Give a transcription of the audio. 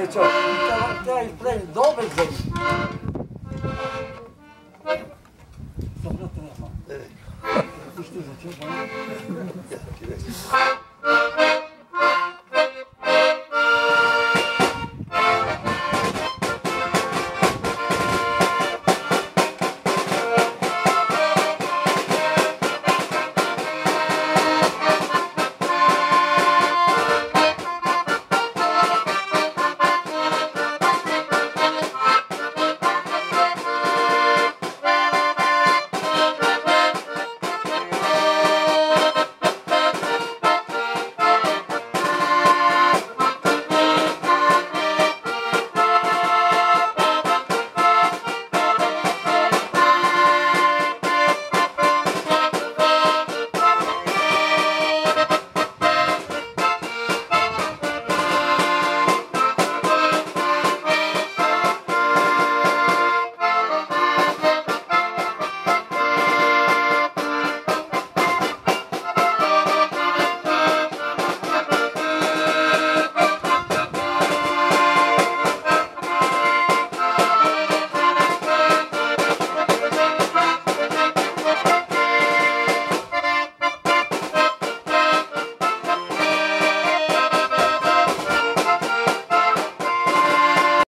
Ale čo, teraz play dobre zemi. Dobro Už začal,